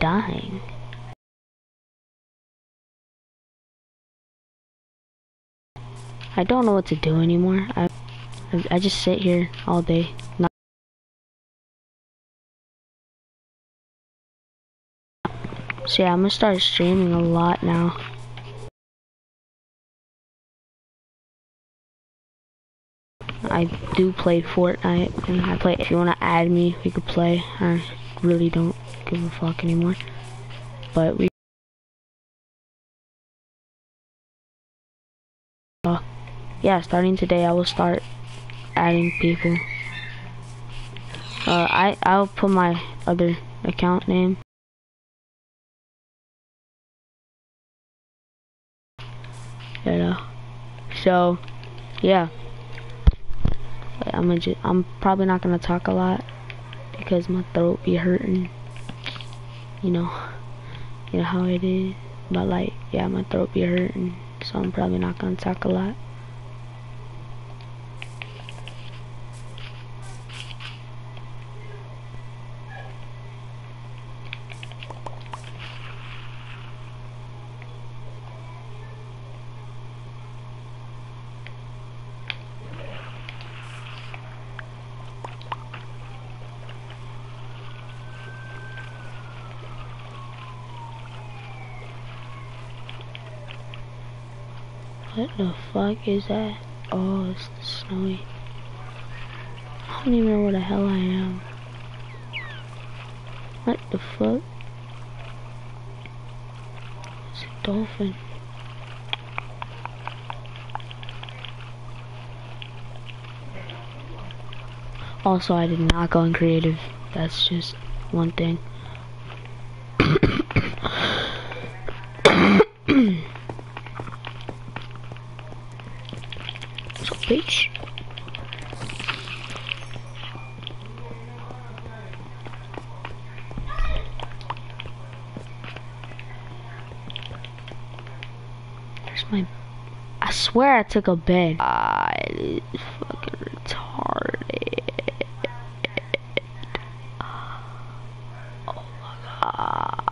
dying. I don't know what to do anymore. I I just sit here all day. Not so yeah, I'm gonna start streaming a lot now. I do play Fortnite, and I play. If you wanna add me, we could play. Really don't give a fuck anymore. But we. Uh, yeah, starting today, I will start adding people. Uh, I I'll put my other account name. You. So, yeah. I'm gonna I'm probably not gonna talk a lot because my throat be hurting. You know, you know how it is. But like, yeah, my throat be hurting, so I'm probably not gonna talk a lot. What the fuck is that? Oh, it's snowy. I don't even know where the hell I am. What the fuck? It's a dolphin. Also, I did not go in creative. That's just one thing. so, bitch. There's my. I took a bed. Is fucking retarded. Oh my god.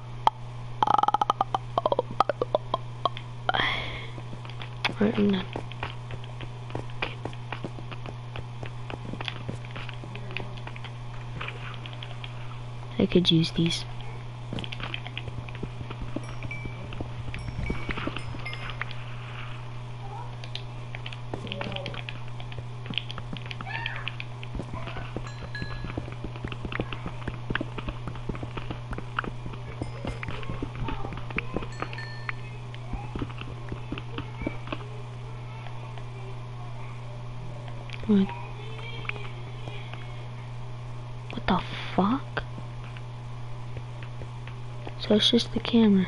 Oh my god. I'm. I could use these. It's just the camera.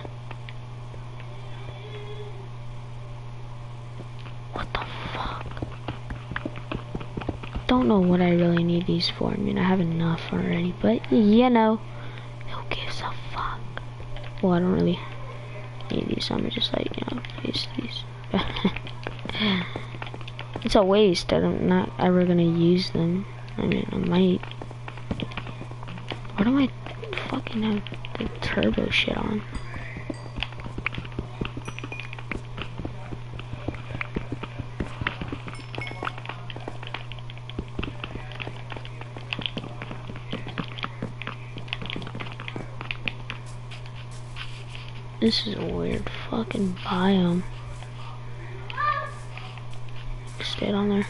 What the fuck? Don't know what I really need these for. I mean, I have enough already, but you know, who gives a fuck? Well, I don't really need these, I'm just like, you know, use these. It's a waste. I'm not ever gonna use them. I mean, I might. What do I fucking have the turbo shit on? This is a weird fucking biome. Stayed on there.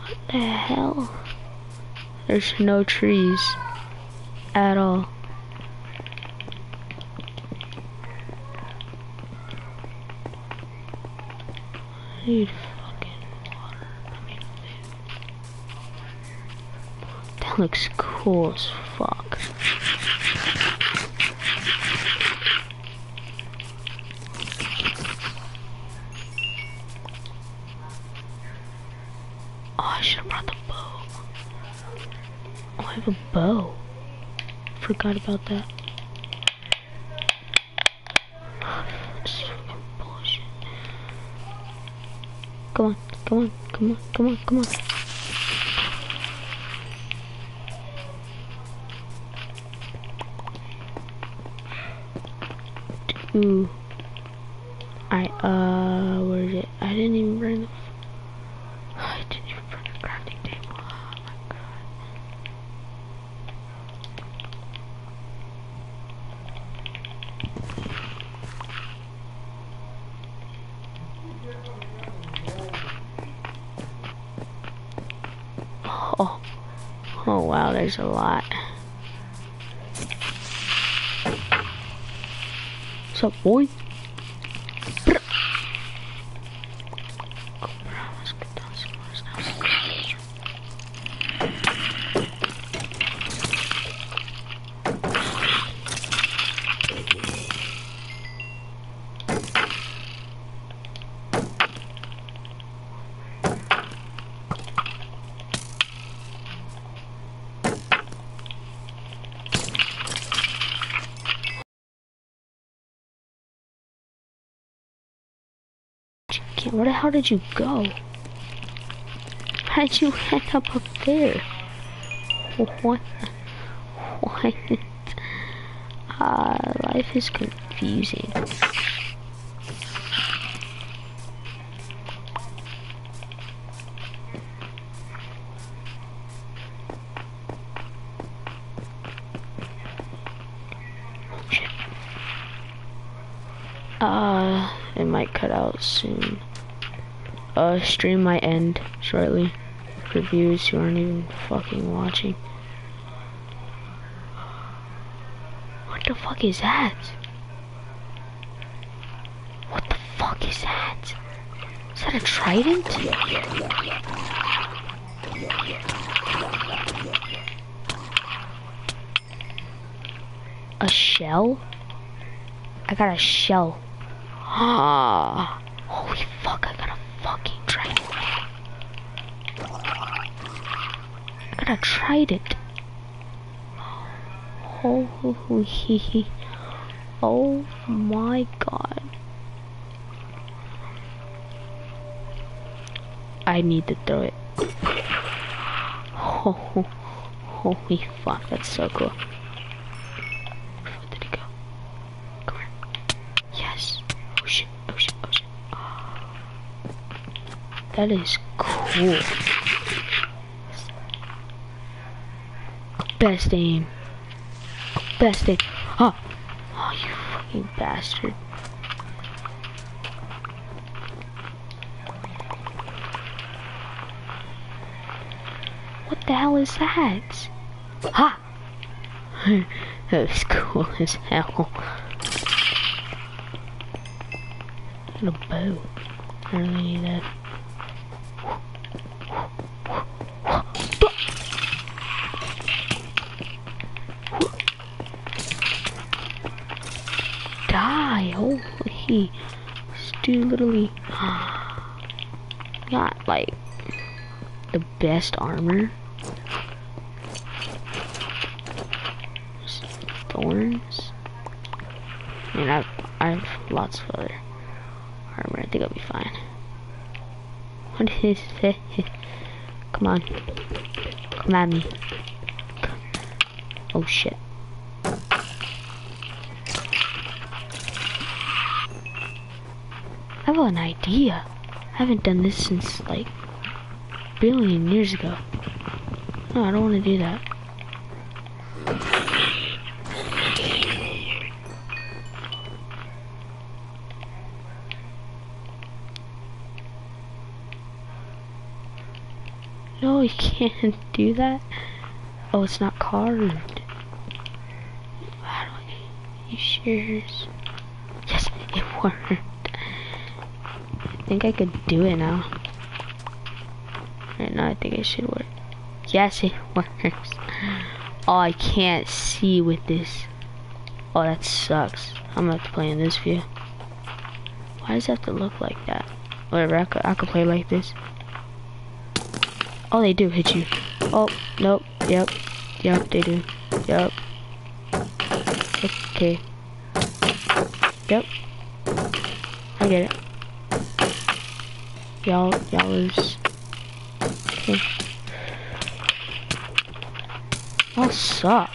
What the hell? There's no trees at all. I need fucking water. I mean, that looks cool as fuck. Oh, I should have brought the bow. Oh, I have a bow. Forgot about that. Come on, come on, come on, come on, come on. Ooh. Alright, uh, where is it? I didn't even bring the... I didn't even bring the crafting table. Oh my god. Oh. Oh wow, there's a lot. What's up, boy? Hell did you go? How did you end up up there? What? What? Uh, life is confusing. Uh, it might cut out soon. Uh, stream might end shortly for viewers who aren't even fucking watching. What the fuck is that? What the fuck is that? Is that a trident? A shell? I got a shell. Ah. Holy fuck, I got a fucking trident. I got a trident. Holy. Oh my god. I need to throw it. Oh, holy fuck, that's so cool. Oh, oh, oh, that is cool. Best aim. Best aim. Oh, oh you fucking bastard. What the hell is that? Ha! that was cool as hell. A bow. I really need that. he dude literally got like the best armor. Thorns. I I've, I have lots of other armor. I think I'll be fine. What is it? Come on. Come at me. Oh shit. I have an idea. I haven't done this since like billion years ago. No, I don't want to do that. No, you can't do that. Oh, it's not carved. How do I... You sure? Yes, it worked I think I could do it now. Now, I think it should work. Yes, it works. Oh, I can't see with this. Oh, that sucks. I'm gonna have to play in this view. Why does it have to look like that? Whatever, I could, I could play like this. Oh, they do hit you. Oh, nope. Yep. Yep, they do. Yep. Okay. Yep. I get it y'all, y'all is, I'll suck.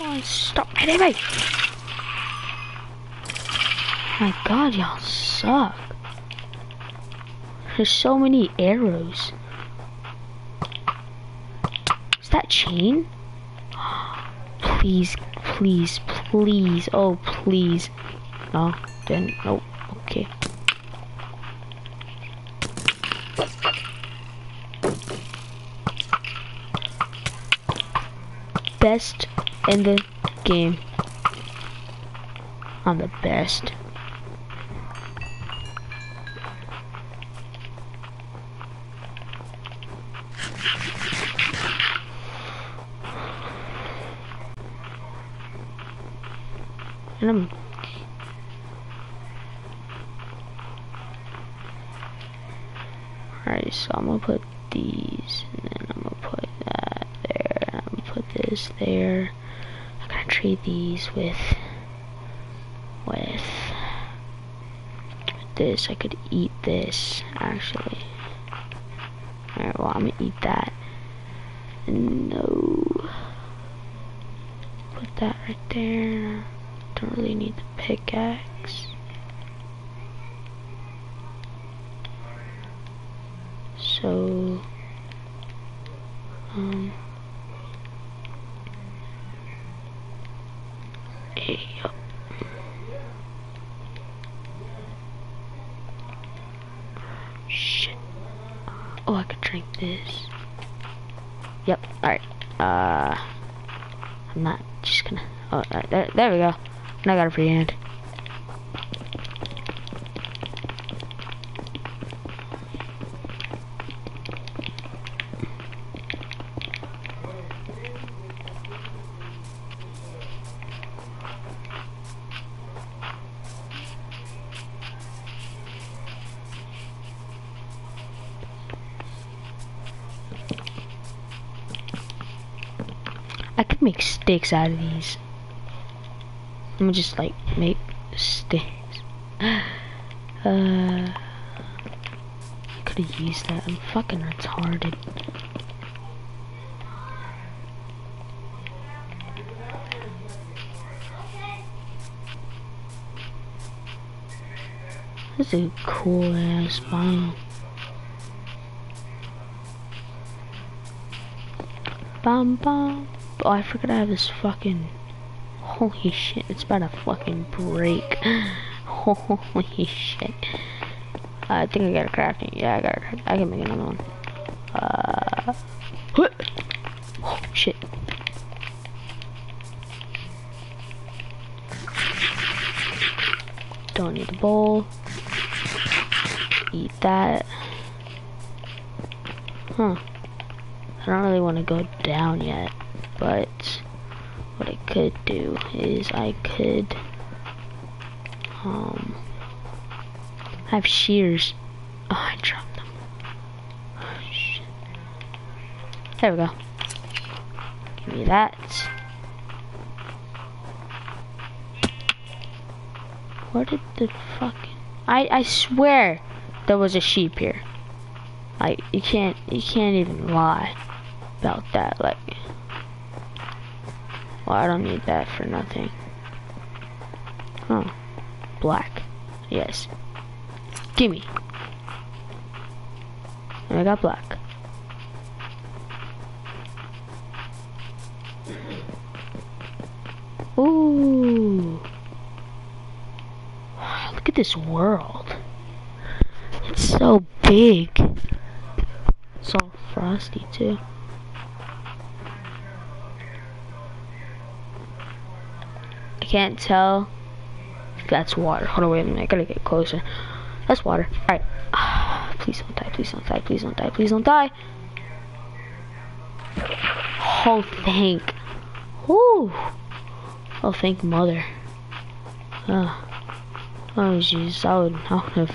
Oh, stop hitting me! My god, y'all suck. There's so many arrows. Is that chain? Please, please, please. Oh, please. No, then, nope. Okay. Best in the game. I'm the best. Alright, so I'm gonna put these and then I'm gonna put that there I'm gonna put this there. I'm gonna trade these with with this. I could eat this actually. Alright, well I'm gonna eat that. And No. Put that right there. Don't really need the pickaxe. So, um, yep. Shit. Oh, I could drink this. Yep, alright. Uh, I'm not just gonna, oh, uh, there, there we go. And I got a free hand. I could make sticks out of these. Let me just like make sticks. Uh, could have used that. I'm fucking retarded. This is a cool ass biome. Bum bum. Oh, I forgot I have this fucking. Holy shit, it's about to fucking break. Holy shit. I think I got a crafting. Yeah, I got a. I can make another one. Uh. Oh, shit. Don't need the bowl. Eat that. Huh. I don't really want to go down yet, but what I could do is I could um have shears. Oh, I dropped them. Oh, shit. There we go. Give me that. Where did the fucking I I swear there was a sheep here. Like you can't you can't even lie about that. Like well I don't need that for nothing. Oh. Black. Yes. Gimme. I got black. Ooh. Look at this world. It's so big. It's all frosty too. Can't tell that's water. Hold on, wait a minute. I gotta get closer. That's water. Alright. please don't die. Please don't die. Please don't die. Please don't die. Oh, thank. Whoo. Oh, thank mother. Oh. Oh, jeez. I would, I would have.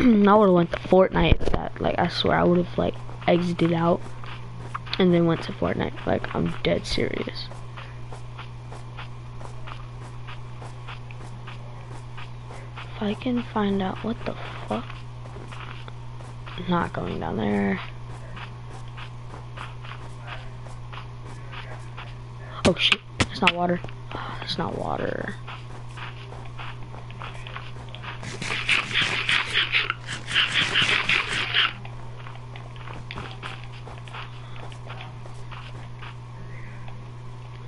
I would have went to Fortnite. That, like, I swear, I would have, like, exited out and then went to Fortnite. Like, I'm dead serious. If I can find out what the fuck. I'm not going down there. Oh shit, it's not water. Oh, it's not water.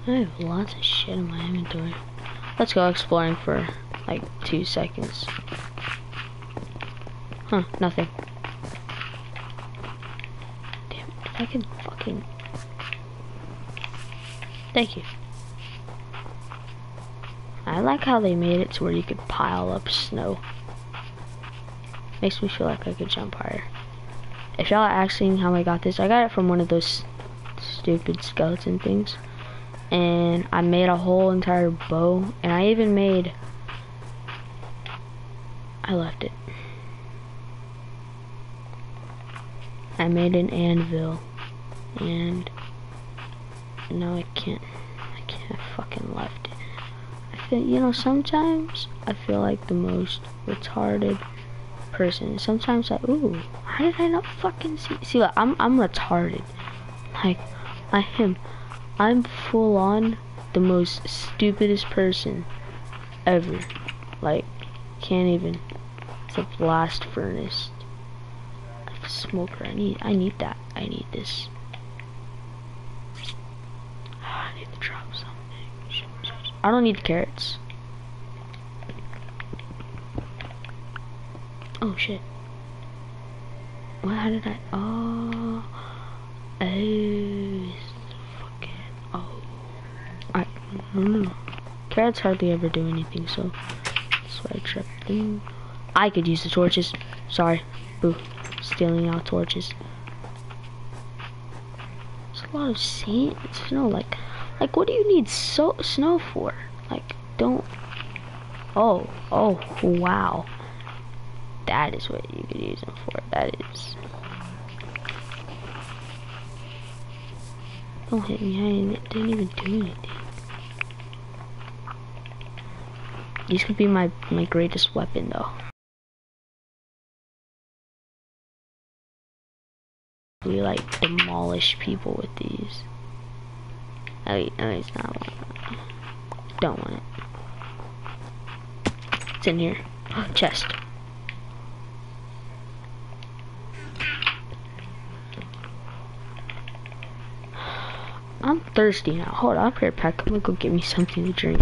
I have lots of shit in my inventory. Let's go exploring for like two seconds. Huh, nothing. Damn, if I can fucking... Thank you. I like how they made it to where you could pile up snow. Makes me feel like I could jump higher. If y'all are asking how I got this, I got it from one of those stupid skeleton things and I made a whole entire bow and I even made I left it. I made an anvil and no I can't I can't fucking left it. I feel you know sometimes I feel like the most retarded person. Sometimes I ooh how did I not fucking see see like, I'm I'm retarded. Like I am I'm full on the most stupidest person ever. Like, can't even. It's a blast furnace. A smoker. I need. I need that. I need this. Ah, I need to drop something. I don't need the carrots. Oh shit. What? How did I? Oh. Oh. I don't know. Carrots hardly ever do anything, so that's why I them. I could use the torches. Sorry. Boo. Stealing our torches. It's a lot of sand, snow, like, like what do you need so snow for? Like, don't, oh, oh, wow. That is what you could use them for. That is. Don't hit me, I didn't even do anything. These could be my, my greatest weapon though. We like demolish people with these. Oh, it's not. Don't want it. It's in here. Chest. I'm thirsty now. Hold up here, Peck. I'm gonna go get me something to drink.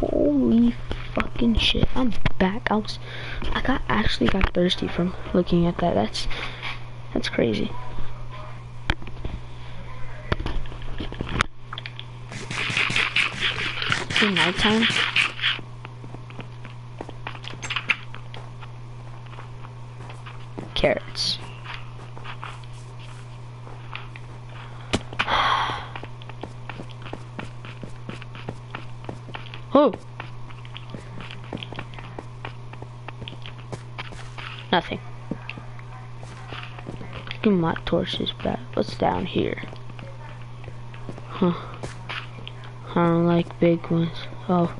Holy fucking shit. I'm I got actually got thirsty from looking at that. That's that's crazy. It's nighttime. Carrots. Oh! Nothing. My torches back. What's down here? Huh. I don't like big ones. Oh.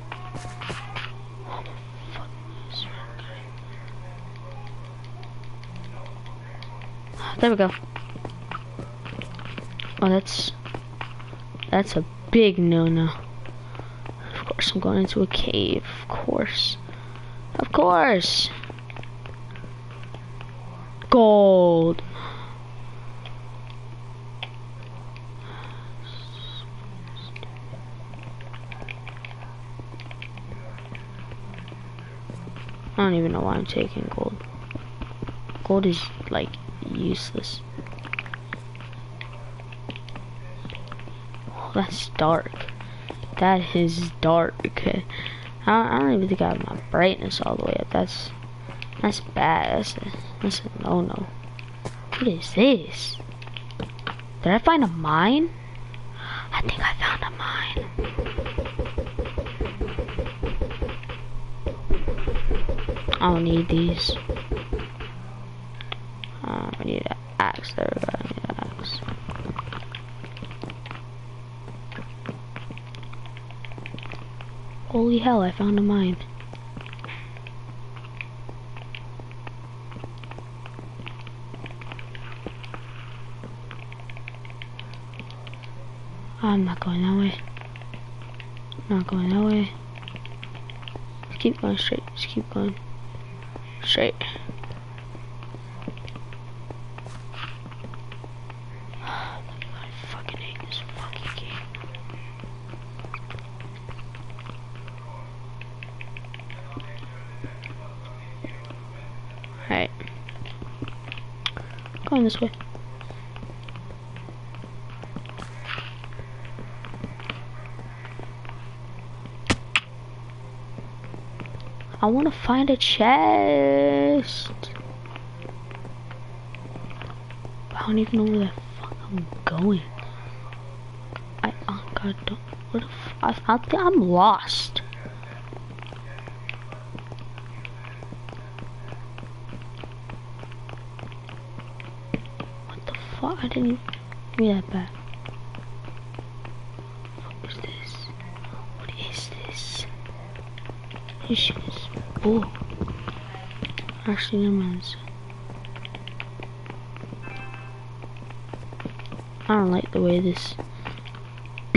There we go. Oh, that's... That's a big no-no. Of course, I'm going into a cave. Of course. Of course. Gold. I don't even know why I'm taking gold. Gold is like useless. Oh, that's dark. That is dark. I, I don't even think I have my brightness all the way up. That's that's bad. That's a, that's a no-no. What is this? Did I find a mine? I think I found a mine. I don't need these. Um, I need an axe. There. I need an axe. Holy hell, I found a mine. I'm not going that way. I'm Not going that way. Just keep going straight. Just keep going straight. Alright. Going this way. I want to find a chest. I don't even know where the fuck I'm going. I, oh god, don't, where the f I, I think I'm lost. What the fuck? I didn't give me that back. What is this? What is this? This bull. Actually, never mind. I don't like the way this.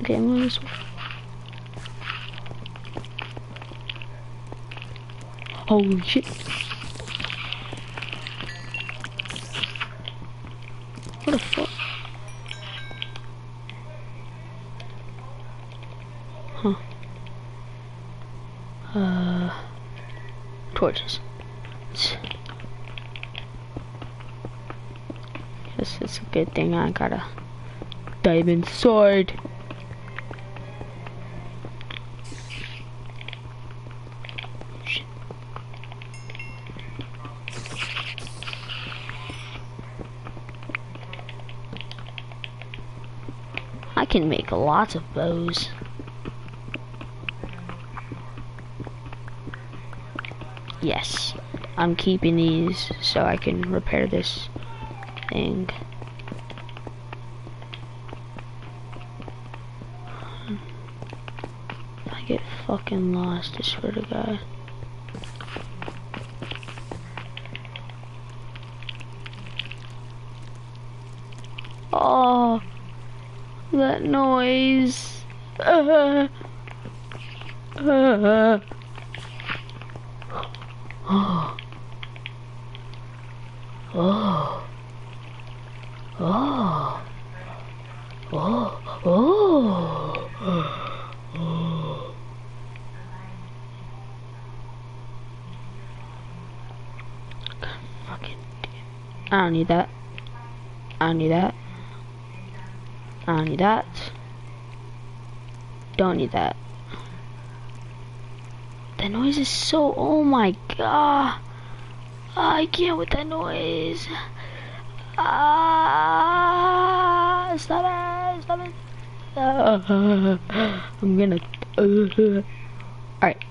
okay, I'm going this way. Holy shit. What the fuck? Huh. Uh, torches. Guess it's a good thing I got a diamond sword. I can make lots of bows. Yes, I'm keeping these so I can repair this thing. If I get fucking lost, I swear to God. Oh, that noise. Uh, uh. Oh. Oh. Oh. Oh. Oh. Oh. Fucking I don't need that. I don't need that. I don't need that. Don't need that. That noise is so, oh my god. I can't with that noise. Ah, stop it, stop it. Uh, I'm gonna, uh, alright.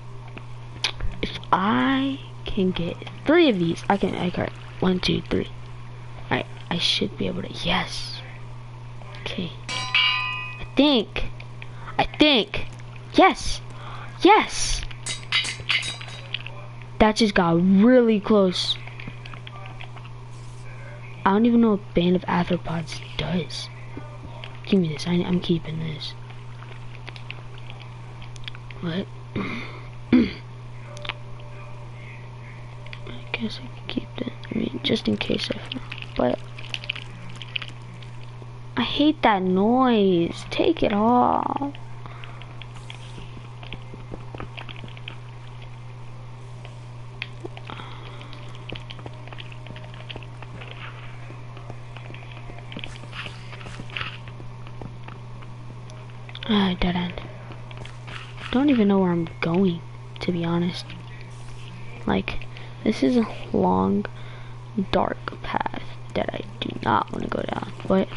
If I can get three of these, I can, I got one, two, three. I should be able to, yes. Okay. I think, I think, yes, yes. That just got really close. I don't even know what Bane of Arthropods does. Give me this. I, am keeping this. What? I guess I can keep that. I mean, just in case I fall. But hate that noise. Take it off. Ah, dead end. Don't even know where I'm going, to be honest. Like, this is a long, dark path that I do not want to go down, but...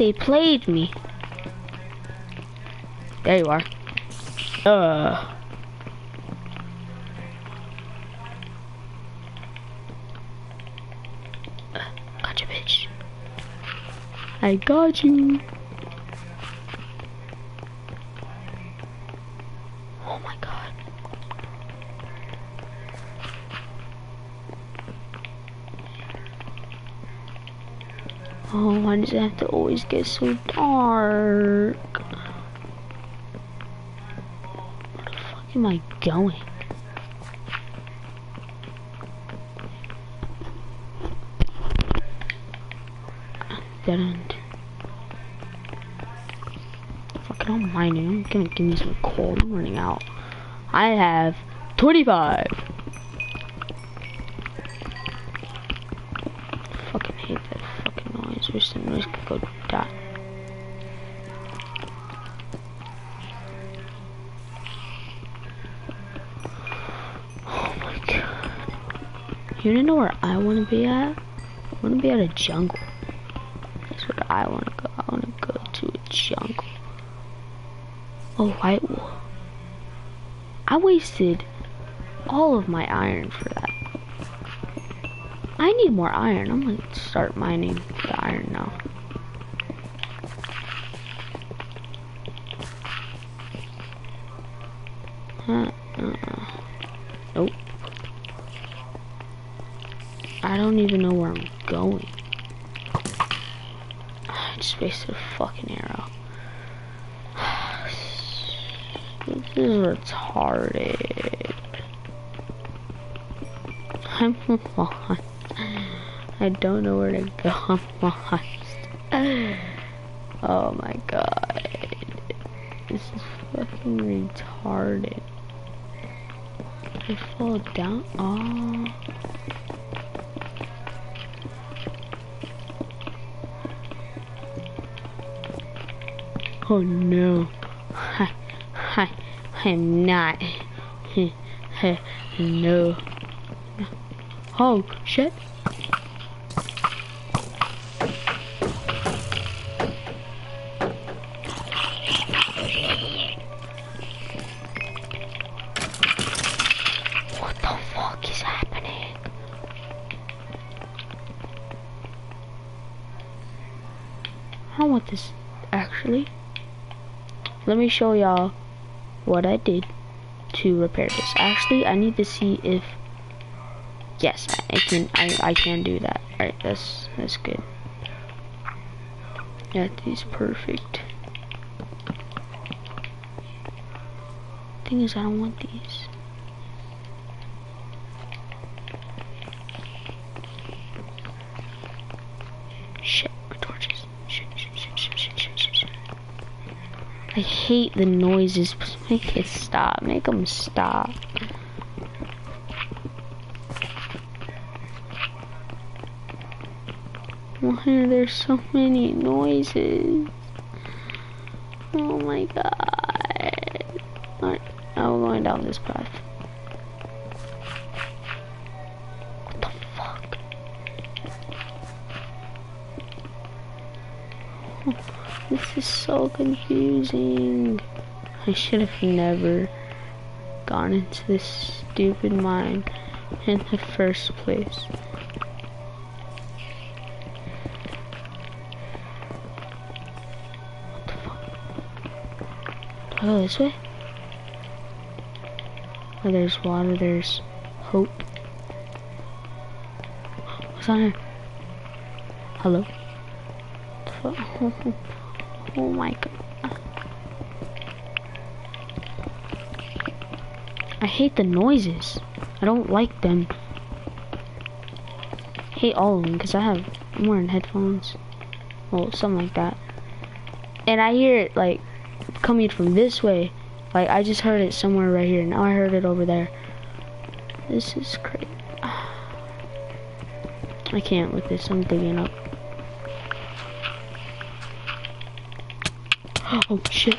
They played me. There you are. Uh. Gotcha, bitch. I got you. Oh my god. Oh, why does it have to always get so dark? Where the fuck am I going? Dead end. Fuck it, I'm mining. I'm gonna give me some coal. I'm running out. I have 25. Go die. Oh know where I wanna be at? I wanna be at a jungle. That's where I wanna go. I wanna go to a jungle. A white wolf. I wasted all of my iron for that. I need more iron. I'm gonna start mining the iron now. Huh, uh, nope. I don't even know where I'm going. I just wasted a fucking arrow. This is retarded. I'm lost. Don't know where to go. I'm lost. Oh my god. This is fucking retarded. I fall down. Oh. Oh no. I, I, I'm not. no. Oh, shit. Don't want this, actually. Let me show y'all what I did to repair this. Actually, I need to see if yes, I can I, I can do that. Alright, that's that's good. Yeah, these perfect. Thing is I don't want these. Shit, my torches. Shit, shit, shit, shit, shit, shit, shit, shit. I hate the noises. Make it stop. Make them stop. Why are there so many noises? Oh my god. Alright, now we're going down this path. So confusing. I should have never gone into this stupid mine in the first place. Go this way? Where there's water, there's hope. What's on here? Hello? Oh my god. I hate the noises. I don't like them. hate all of them because I have, I'm wearing headphones. Well, something like that. And I hear it like coming from this way. Like, I just heard it somewhere right here. Now I heard it over there. This is crazy. I can't with this. I'm digging up. Oh, shit.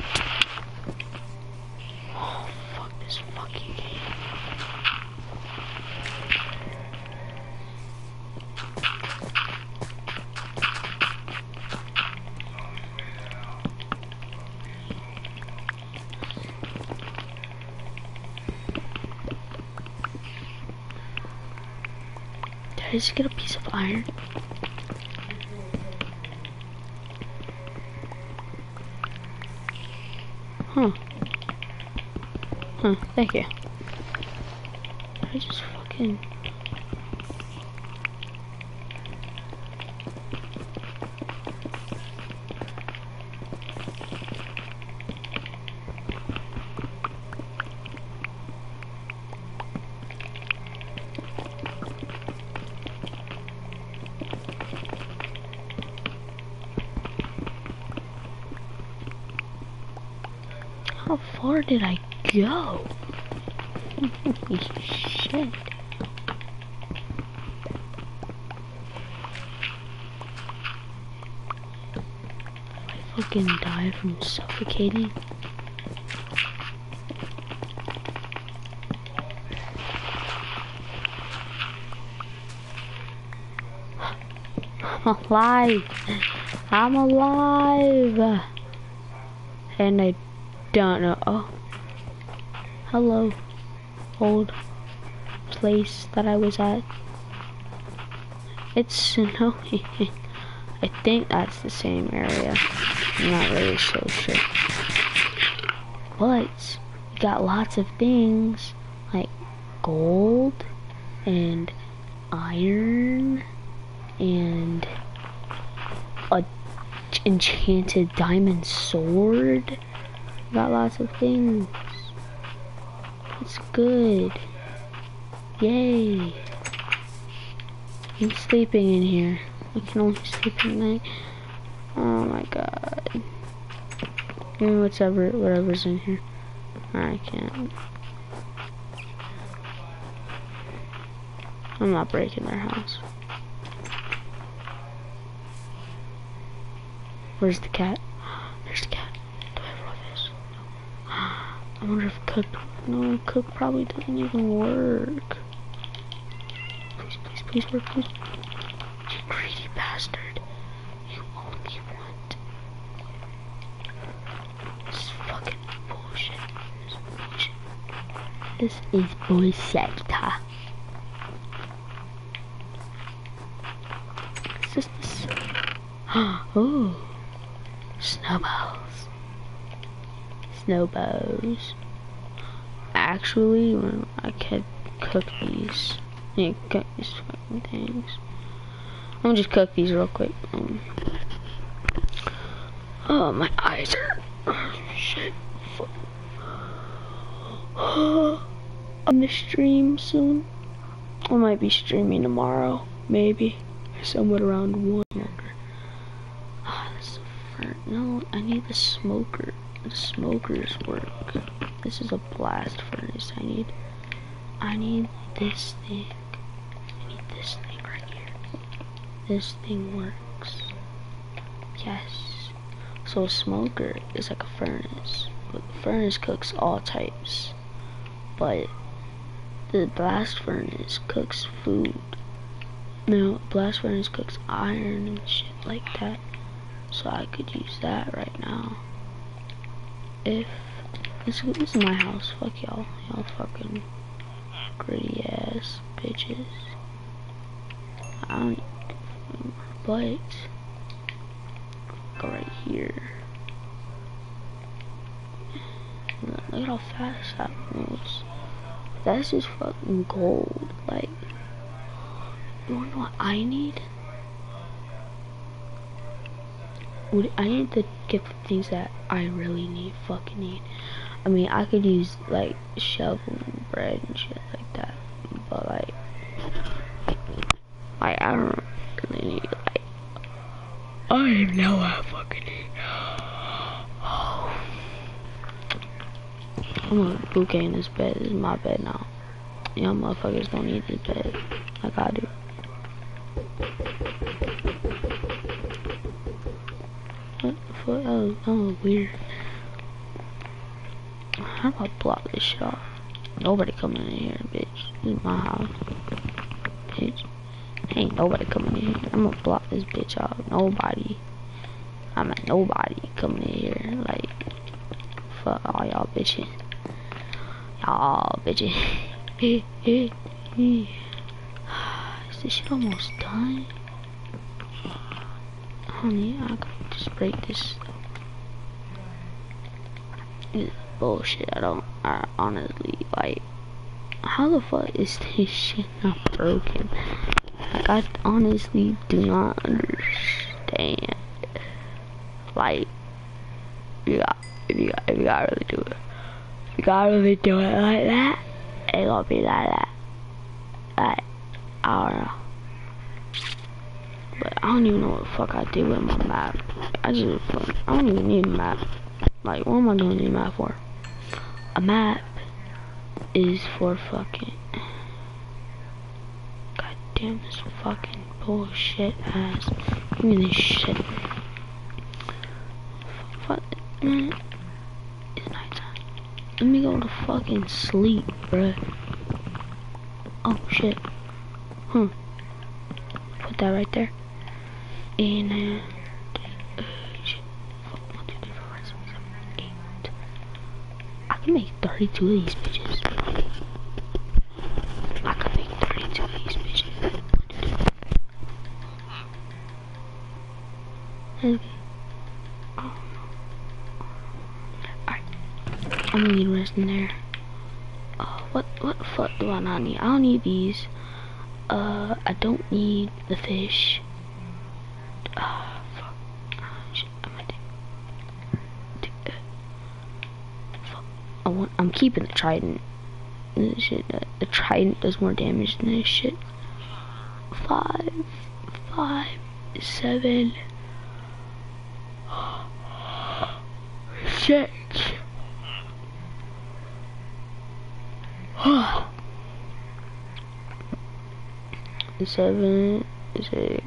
Oh, fuck this fucking game. Did I just get a piece of iron? Huh. Huh, thank you. I just fucking... How far did I go? Holy shit. I fucking die from suffocating. I'm alive. I'm alive. And I don't know. Oh. Hello. Old place that I was at. It's snowing. I think that's the same area. Not really so sure. But we got lots of things like gold and iron and a enchanted diamond sword. Got lots of things. It's good. Yay. I'm sleeping in here. I can only sleep at night. Oh my god. Mm, whatever, whatever's in here. I can't. I'm not breaking their house. Where's the cat? There's the cat. Do I this? No. I wonder if cook. No, cook probably doesn't even work. Please, please, please work, please. You greedy bastard. You only want. This is fucking bullshit. This is bullshit. This is huh? Is this oh. Snowballs. Snowballs. Actually, when I could cook these. Yeah, cook these fucking things. I'm gonna just cook these real quick. Um, oh, my eyes are. Oh, shit. Fuck. On the stream soon. I might be streaming tomorrow, maybe. Somewhere around one. Ah, this is No, I need the smoker. The smokers work. This is a blast furnace. I need. I need this thing. I need this thing right here. This thing works. Yes. So a smoker is like a furnace. But the furnace cooks all types. But the blast furnace cooks food. No, blast furnace cooks iron and shit like that. So I could use that right now. If this, this is my house, fuck y'all. Y'all fucking gritty ass bitches. I don't but go right here. Look at how fast that moves. That's just fucking gold. Like, you wanna know what I need? I need to get things that I really need, fucking need. I mean, I could use like shovel and bread and shit like that, but like, like I don't really need like. I know I fucking need. Oh, Who came this bed? This is my bed now. Y'all motherfuckers don't need this bed like I do. What the fuck? That was, that was weird. How do block this shit off? Nobody coming in here, bitch. This is my house. Bitch. Ain't nobody coming in here. I'm gonna block this bitch off. Nobody. I'm at nobody coming in here. Like, fuck all y'all bitches. Y'all bitches. Is this shit almost done? Honey, I can just break this. Bullshit. I don't, I honestly, like, how the fuck is this shit not broken? Like, I honestly do not understand. Like, you got, if you got, you gotta really do it, you gotta really do it like that, it gonna be like that. Like, I don't know. But I don't even know what the fuck I do with my map. I just, I don't even need a map. Like, what am I doing a map for? A map is for fucking... God damn this fucking bullshit ass. Give me this shit. Fuck, man. Let me go to fucking sleep, bruh. Oh, shit. Hmm. Put that right there. And, uh... I can make 32 of these bitches. I can make 32 of these bitches. Okay. I'm gonna need rest in there. Uh, what, what fuck do I not need? I don't need these. Uh, I don't need the fish. Uh, shit, I'm. Fuck. I want, I'm keeping the trident. This shit, the, the trident does more damage than this shit. Five, five, seven. Six. seven, six,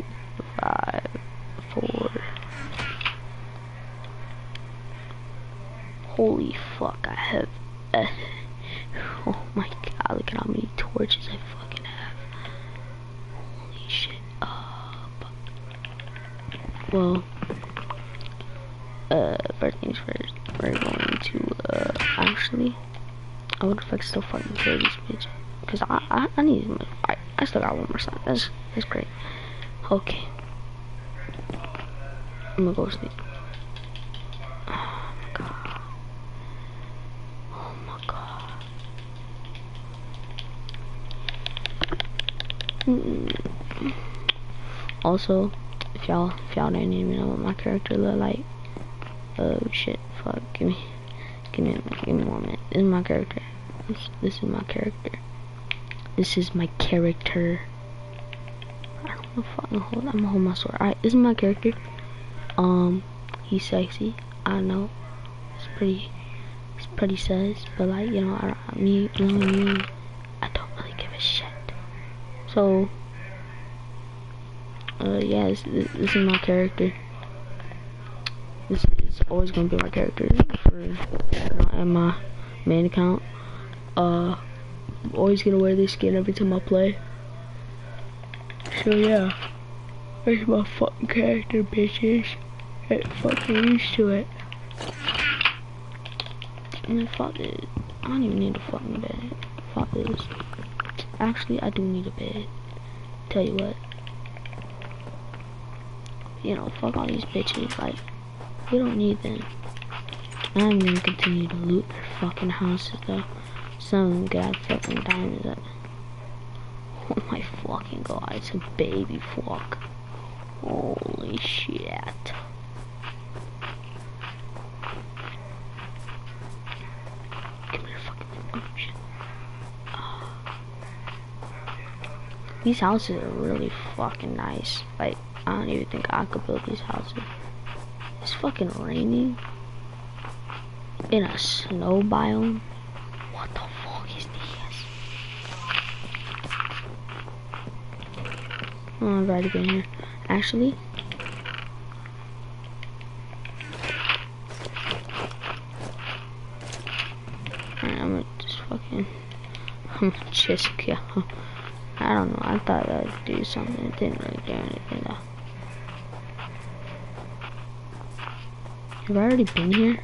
five, four. Holy fuck, I have. Uh, oh my god, look at how many torches I fucking have. Holy shit. Uh, well, uh, first things first, we're going to, uh, actually, I wonder if I can still fucking kill these bitches. Because I, I, I need, I, I still got one more slot. That's, that's great. Okay. I'm gonna go sleep. Oh my god. Oh my god. Mm. Also, if y'all if y'all didn't even know what my character look like, oh shit, fuck, give me, give me, give me one minute. This is my character. This, this is my character. This is my character. I don't know if I'm hold. I'm gonna hold my sword. Alright, this is my character. Um, he's sexy. I know. It's pretty. It's pretty sus, but like you know, I, I me, you know what I don't really give a shit. So, uh, yeah, this, this is my character. This is always gonna be my character for my main account. Uh, I'm always gonna wear this skin every time I play. So yeah, there's my fucking character, bitches. Get fucking used to it. And fuck this. I don't even need a fucking bed. Fuck this. Actually, I do need a bed. Tell you what. You know, fuck all these bitches. Like, we don't need them. I'm gonna continue to loot their fucking houses though. Some of them got fucking diamonds up. Oh my fucking god, it's a baby flock. Holy shit. These houses are really fucking nice. Like, I don't even think I could build these houses. It's fucking raining. In a snow biome. What the fuck is this? Oh, I've already been here. Actually, just go. I don't know. I thought that would do something. It didn't really do anything though. Have I already been here?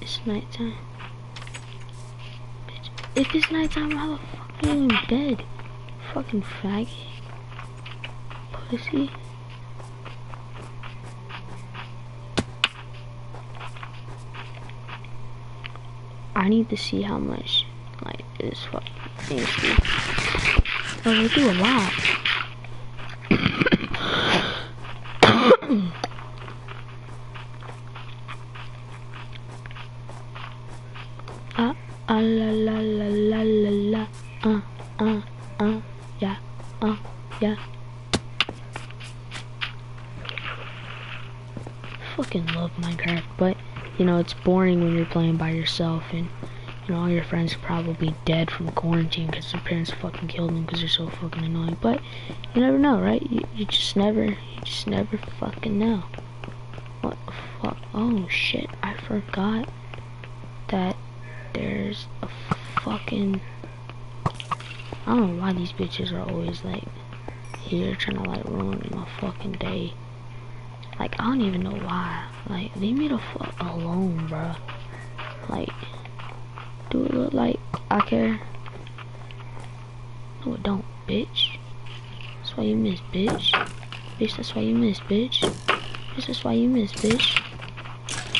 It's nighttime. Bitch, if it's nighttime, how the fuck are you in bed? Fucking faggot. Pussy. I need to see how much, like, this fucking thing do. Oh, they do a lot. ah, ah, la, la, la, la, la, la, uh, uh, uh, yeah, uh, yeah. Fucking love Minecraft, but it's boring when you're playing by yourself and, you know, all your friends are probably dead from quarantine because their parents fucking killed them because they're so fucking annoying. But you never know, right? You, you just never, you just never fucking know. What the fuck? Oh shit, I forgot that there's a fucking, I don't know why these bitches are always like here trying to like ruin my fucking day. Like, I don't even know why. Like, leave me the fuck alone, bro. Like, do it look like I care? No, it don't, bitch. That's why you miss, bitch. Bitch, that's why you miss, bitch. Bitch, that's why you miss, bitch.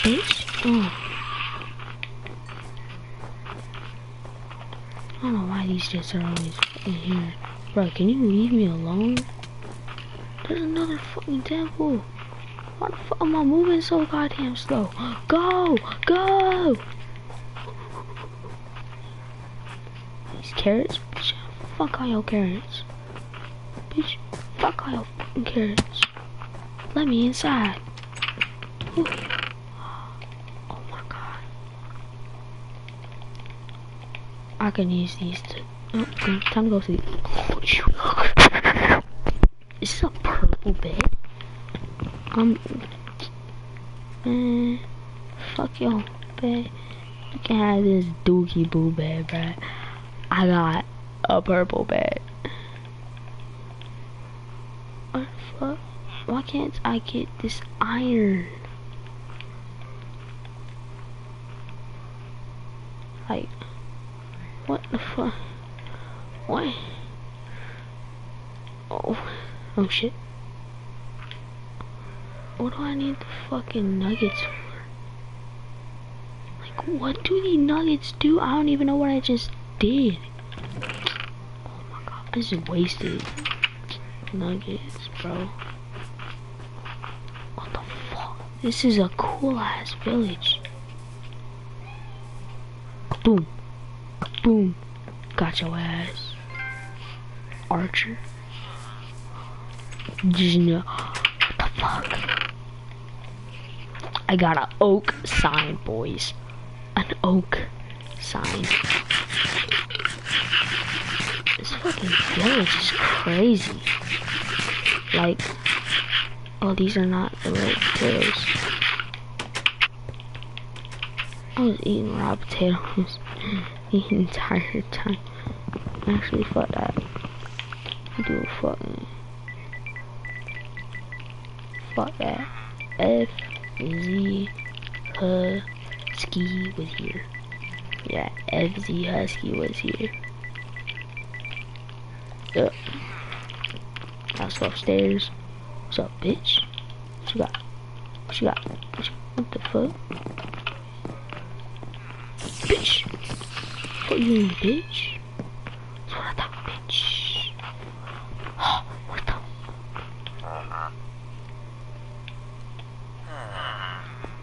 Bitch? Oh. I don't know why these shits are always in here. Bro, can you leave me alone? There's another fucking temple. Why the fuck am I moving so goddamn slow? Go! Go! These carrots? Bitch, fuck all your carrots. Bitch, fuck all your fucking carrots. Let me inside. Ooh. Oh my god. I can use these to... Oh, okay, time to go sleep. Is this a purple bed? Um, man, fuck your bed. You can have this dookie boo bed, bruh. I got a purple bed. What the fuck? Why can't I get this iron? Like, what the fuck? What? Oh, oh shit. What do I need the fucking nuggets for? Like, what do the nuggets do? I don't even know what I just did. Oh my god, I just wasted nuggets, bro. What the fuck? This is a cool ass village. Boom. Boom. Got your ass. Archer. Know. What the fuck? I got an oak sign, boys. An oak sign. This fucking village is crazy. Like, oh, these are not the right potatoes. I was eating raw potatoes the entire time. Actually, fuck that. I do a fucking fuck that. F Husky was here. Yeah, FZ Husky was here. Yep. I was upstairs. What's up, bitch? What you got? What you got? What, the fuck? Bitch! What you mean, bitch? That's what I thought, bitch. Oh, what the?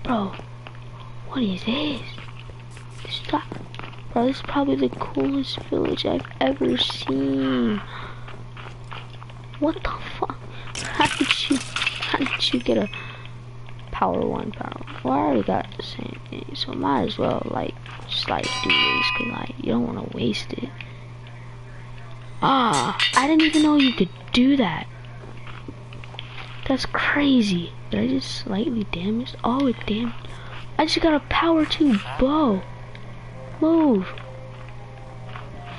Bro, what is this? This is, bro, this is probably the coolest village I've ever seen. What the fuck? How did you, how did you get a power one power? one? Well, I already got the same thing, so might as well, like, just, like, do this, cause, like, you don't want to waste it. Ah, I didn't even know you could do that. That's crazy. Did I just slightly damage? Oh, it damaged. I just got a power 2 bow. Move.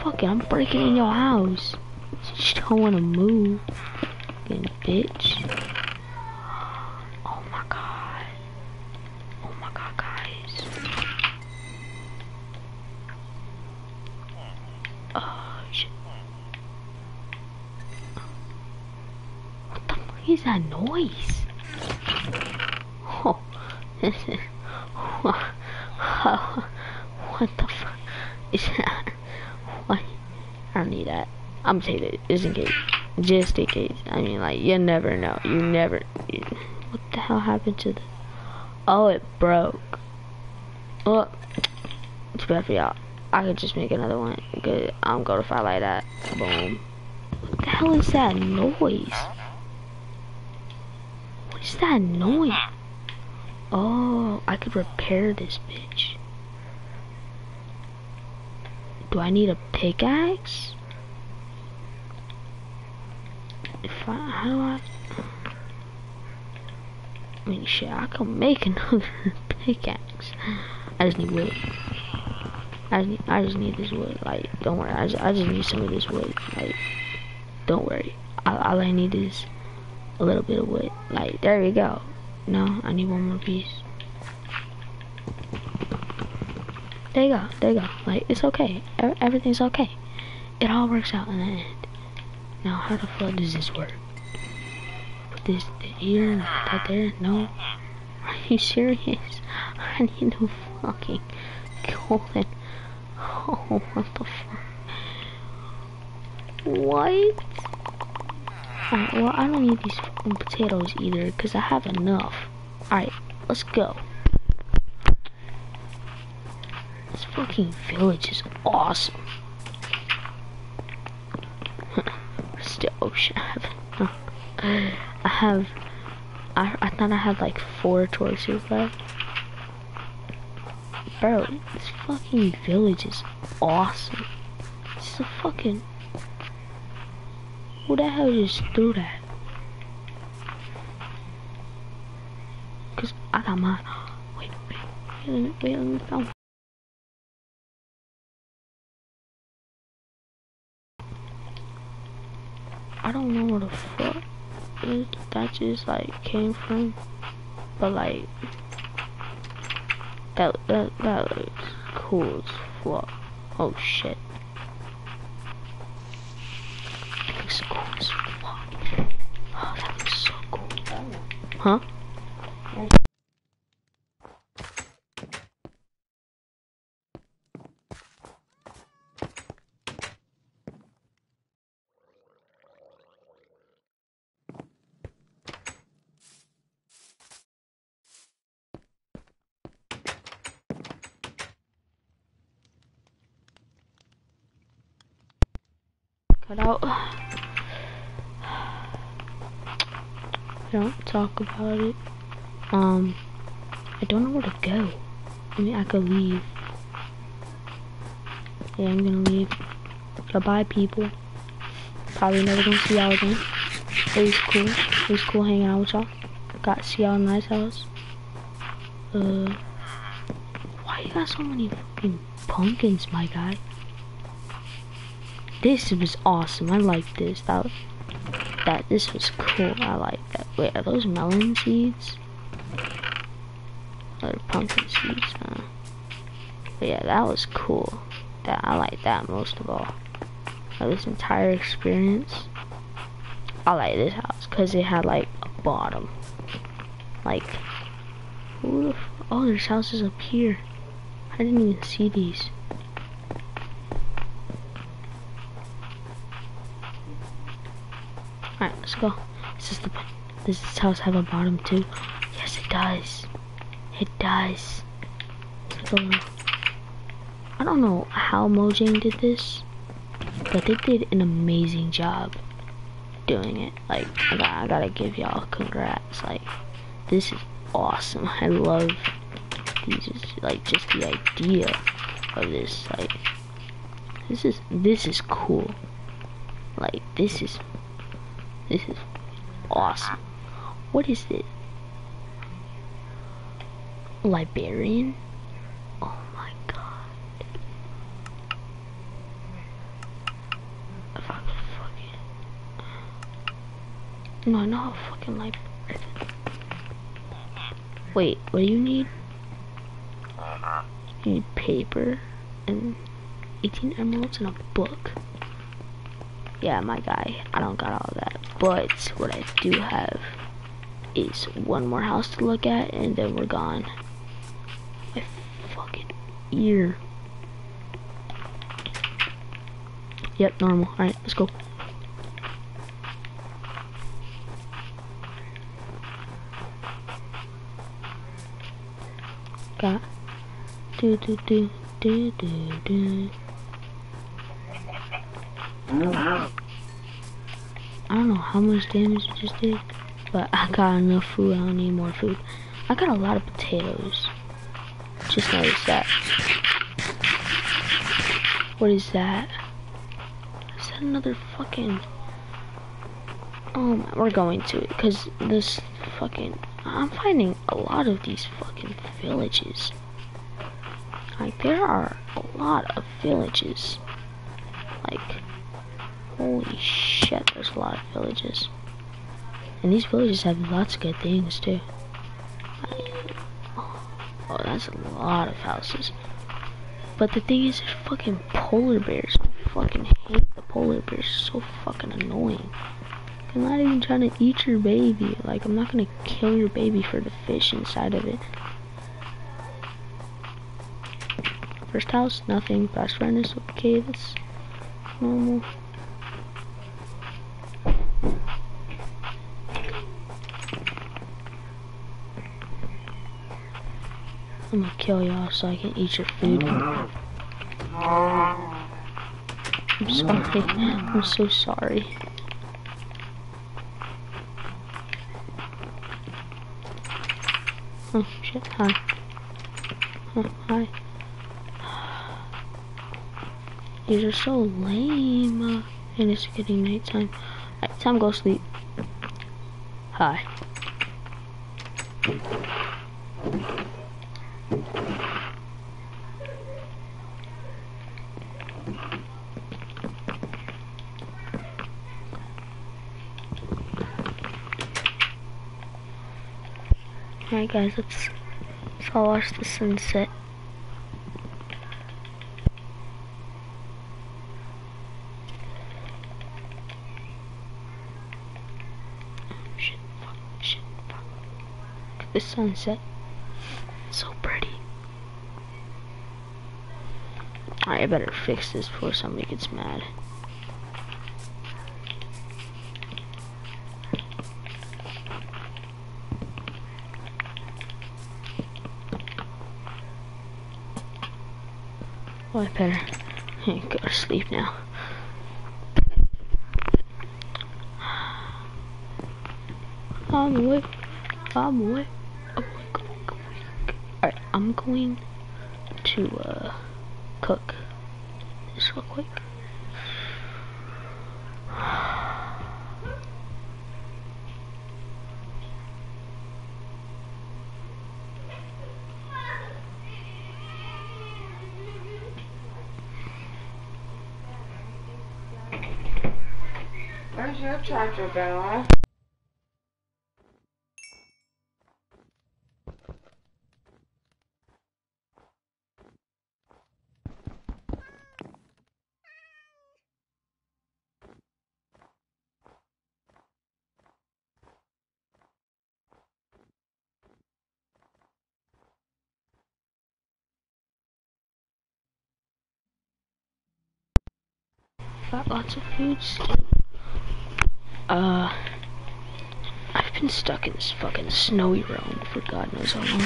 Fuck it, I'm breaking in your house. You just don't want to move. Fucking bitch. Oh my god. Oh my god, guys. Oh shit. What the fuck is that noise? Oh, what the fuck is that? What? I don't need it just in case. Just in case. I mean, like, you never know. You never. You, what the hell happened to the. Oh, it broke. Oh, too bad for y'all. I could just make another one. Good. I'm gonna fight like that. Boom. What the hell is that noise? What is that noise? Oh, I could repair this bitch. Do I need a pickaxe? If I, how do I? I mean, shit, I can make another pickaxe. I just need wood. I just need, I just need this wood. Like, don't worry. I just, I just need some of this wood. Like, don't worry. All, all I need is a little bit of wood. Like, there we go. No, I need one more piece. There you go. There you go. Like, it's okay. Everything's okay. It all works out in the end. Now, how the fuck does this work? Put this here that there? No. Are you serious? I need to fucking golden. Oh, what the fuck? What? Alright, well, I don't need these fucking potatoes either, because I have enough. Alright, let's go. This fucking village is awesome. Still, oh shit, I have, I have, I, I thought I had like four torches left. Bro, this fucking village is awesome. Is a fucking who the hell just threw that? Cause I got my wait, wait, wait, wait, let me film. I don't know where the fuck that just like came from, but like that that that looks cool as fuck. Oh shit. looks cool as fuck. Oh, that so cool. Huh? Cut out. don't talk about it. Um, I don't know where to go. I mean, I could leave. Yeah, I'm gonna leave. Goodbye, people. Probably never gonna see y'all again. It was cool. It was cool hanging out with y'all. Got to see y'all in nice house. Uh, why you got so many fucking pumpkins, my guy? This was awesome. I like this. That that. This was cool. I like that. Wait, are those melon seeds? Or pumpkin seeds? Huh? But yeah, that was cool. That I like that most of all. Like, this entire experience. I like this house because it had like a bottom. Like, the oh, there's houses up here. I didn't even see these. Alright, let's go. This is the does this house have a bottom too? Yes it does. It does. Oh. I don't know how Mojang did this, but they did an amazing job doing it. Like I, got, I gotta give y'all congrats. Like this is awesome. I love these like just the idea of this. Like this is this is cool. Like, this is, this is awesome. What is this? Librarian? Oh my god. If I could fucking... No, I know how fucking like... Wait, what do you need? Uh-huh. You need paper and 18 emeralds and a book. Yeah, my guy, I don't got all that. But what I do have is one more house to look at and then we're gone My fucking ear. Yep, normal. Alright, let's go. Got do do do do do do. I don't know how much damage it just did, but I got enough food. I don't need more food. I got a lot of potatoes. Just noticed that. What is that? Is that another fucking... Oh, we're going to it, because this fucking... I'm finding a lot of these fucking villages. Like, there are a lot of villages. Like, holy shit, there's a lot of villages. And these villages have lots of good things, too. Oh, that's a lot of houses. But the thing is, there's fucking polar bears. I fucking hate the polar bears. So fucking annoying. I'm not even trying to eat your baby. Like, I'm not gonna kill your baby for the fish inside of it. First house, nothing. Blast furnace, okay, that's normal. I'm gonna kill y'all so I can eat your food. I'm sorry. I'm so sorry. Oh shit, hi. Oh, hi. These are so lame. And it's getting nighttime. Alright, time to go sleep. Hi. Alright guys, let's, let's all watch the sunset. Shit, fuck, shit, fuck. The sunset. so pretty. I better fix this before somebody gets mad. Oh, I better go to sleep now. I'm awake. I'm awake. Alright, I'm going to uh, cook this real quick. Where's your Bella? Got lots of food still. Uh, I've been stuck in this fucking snowy realm for God knows how long.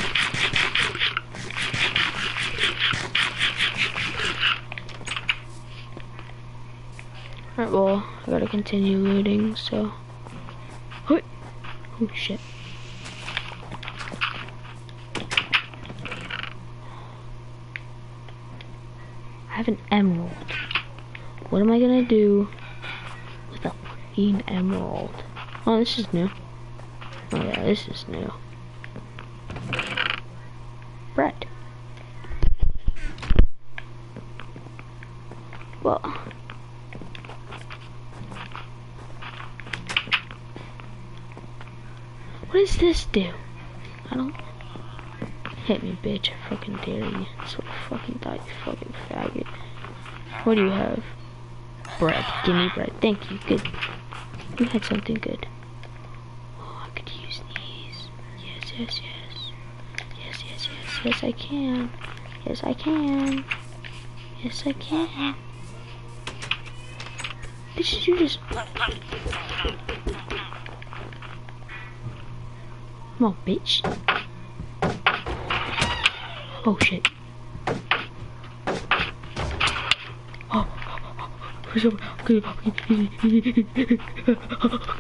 Alright, well, I gotta continue looting, so. Oh, shit. I have an emerald. What am I gonna do 14 emerald. Oh, this is new. Oh yeah, this is new. Bread. Well. What does this do? I don't... Hit me, bitch. I fucking dare you. That's what I fucking thought, you fucking faggot. What do you have? Bread. Give me bread. Thank you. Good. You had something good. Oh, I could use these. Yes, yes, yes. Yes, yes, yes. Yes, I can. Yes, I can. Yes, I can. Bitch, you just... Come on, bitch. Oh, shit.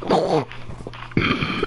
What?